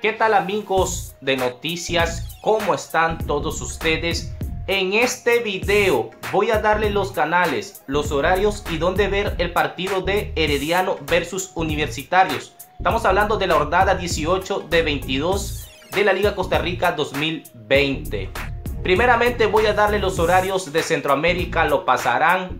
¿Qué tal amigos de noticias? ¿Cómo están todos ustedes? En este video voy a darle los canales, los horarios y dónde ver el partido de Herediano versus Universitarios. Estamos hablando de la jornada 18 de 22 de la Liga Costa Rica 2020. Primeramente voy a darle los horarios de Centroamérica, lo pasarán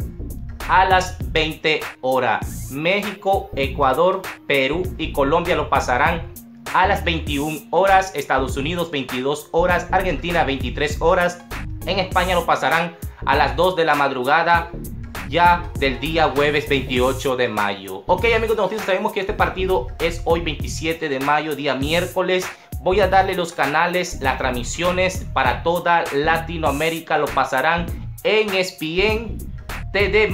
a las 20 horas. México, Ecuador, Perú y Colombia lo pasarán a las 21 horas, Estados Unidos 22 horas, Argentina 23 horas, en España lo pasarán a las 2 de la madrugada ya del día jueves 28 de mayo. Ok amigos de noticias, sabemos que este partido es hoy 27 de mayo, día miércoles. Voy a darle los canales, las transmisiones para toda Latinoamérica. Lo pasarán en ESPN, TD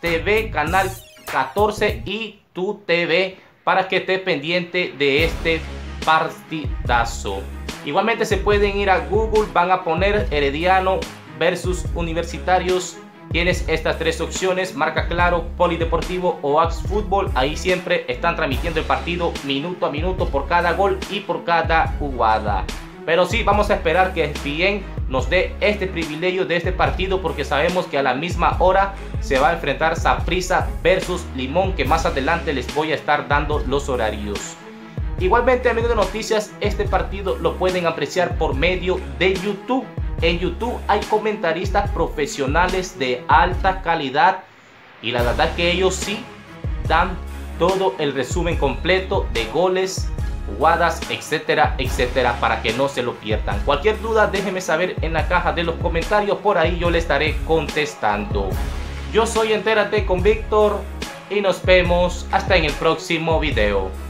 TV, canal 14 y tu TV para que esté pendiente de este partidazo. Igualmente se pueden ir a Google, van a poner Herediano versus Universitarios. Tienes estas tres opciones, marca claro, polideportivo o Ax Fútbol. Ahí siempre están transmitiendo el partido minuto a minuto por cada gol y por cada jugada. Pero sí, vamos a esperar que bien nos dé este privilegio de este partido porque sabemos que a la misma hora se va a enfrentar Saprisa versus Limón que más adelante les voy a estar dando los horarios. Igualmente, amigos de noticias, este partido lo pueden apreciar por medio de YouTube. En YouTube hay comentaristas profesionales de alta calidad y la verdad que ellos sí dan todo el resumen completo de goles, jugadas, etcétera, etcétera, para que no se lo pierdan. Cualquier duda déjenme saber en la caja de los comentarios, por ahí yo le estaré contestando. Yo soy Entérate con Víctor y nos vemos hasta en el próximo video.